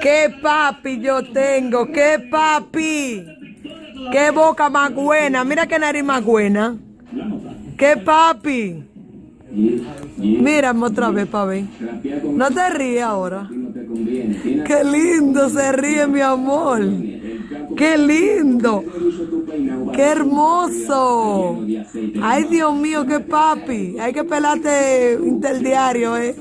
¿Qué papi yo tengo? ¿Qué papi? ¿Qué boca más buena? Mira qué nariz más buena. ¿Qué papi? Mírame otra vez, papi. No te ríes ahora. Qué lindo se ríe, mi amor. ¡Qué lindo! ¡Qué hermoso! ¡Ay, Dios mío, qué papi! Hay que pelarte interdiario, ¿eh?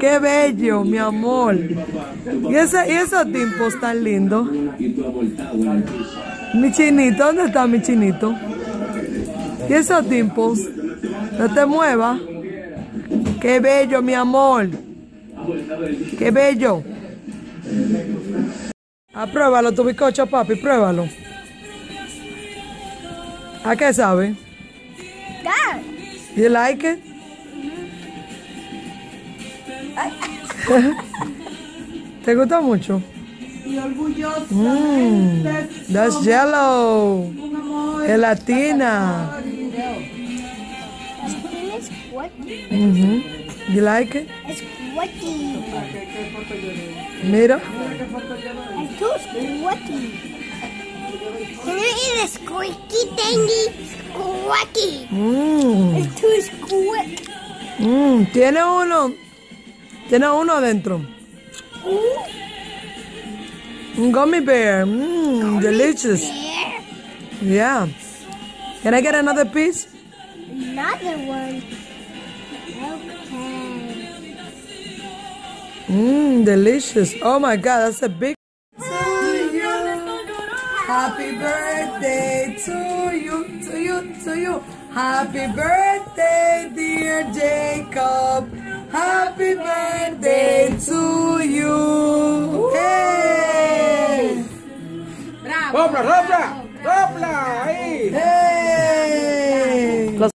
¡Qué bello, mi amor! ¿Y, esos tiempos tan lindos? Mi chinito, ¿dónde está mi chinito? ¿Y esos tiempos? No te muevas. ¡Qué bello, mi amor! ¡Qué bello! Apruébalo tu bizcocho, papi, pruébalo. ¿A qué sabe? Good. You like it? ¿Te gusta mucho? Y orgullosa. Mm, that's yellow. Gelatina. It's squirty. Mhm. You like it? It's squirty. Mira. It's too squirty. Can you eat a squeaky thingy? Squirty. Mm, It's too squirt. mm, Tiene uno. Tiene uno adentro. Un gummy bear. Mm, delicious. There. Yeah. Can I get another piece? Another one. Okay. Mmm, delicious. Oh my God, that's a big. Happy birthday to you, to you, to you. Happy birthday, dear Jacob. Happy birthday to you. Hey! ¡Sopla, sopla!